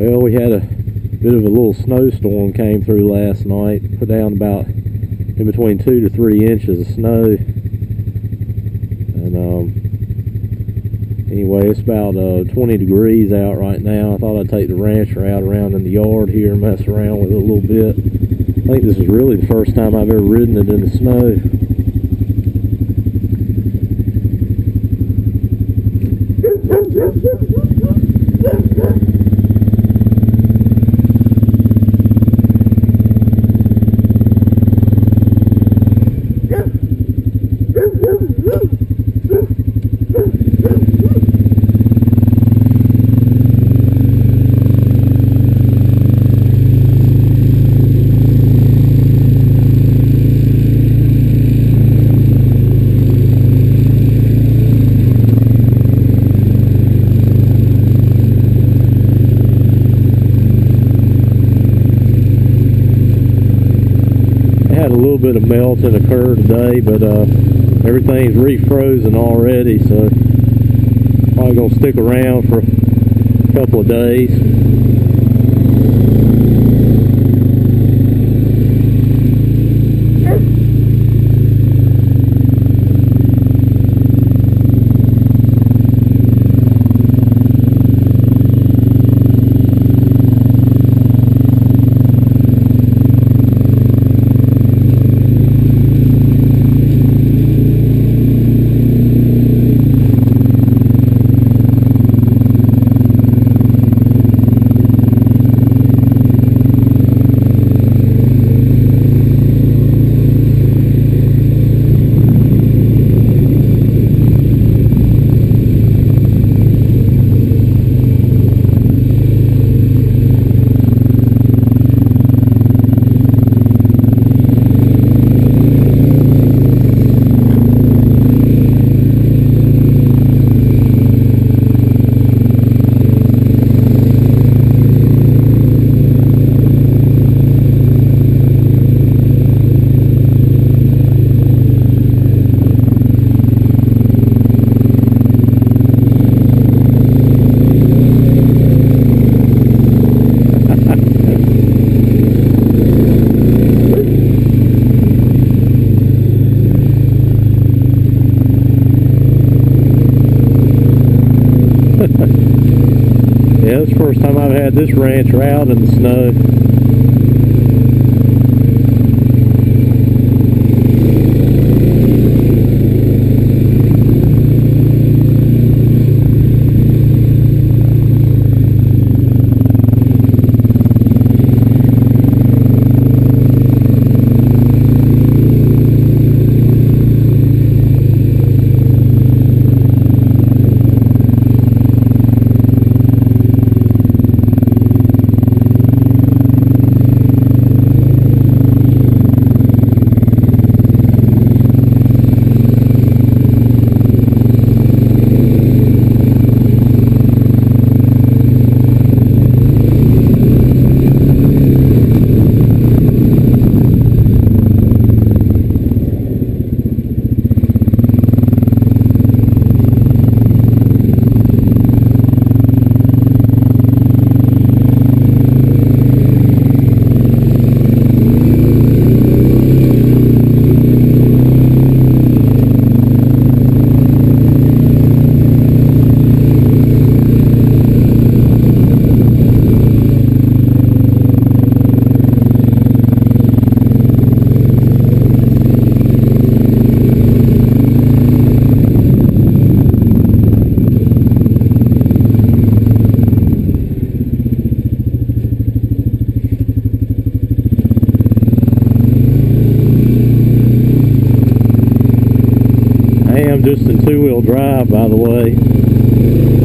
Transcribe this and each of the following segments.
Well, we had a bit of a little snowstorm came through last night. Put down about in between two to three inches of snow. And um, anyway, it's about uh, 20 degrees out right now. I thought I'd take the rancher out around in the yard here and mess around with it a little bit. I think this is really the first time I've ever ridden it in the snow. I had a little bit of melting occur today, but uh, everything's refrozen already, so probably gonna stick around for a couple of days. Yeah, it's the this rancher out in the snow. I am just in two-wheel drive, by the way.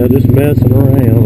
Yeah, just messing around.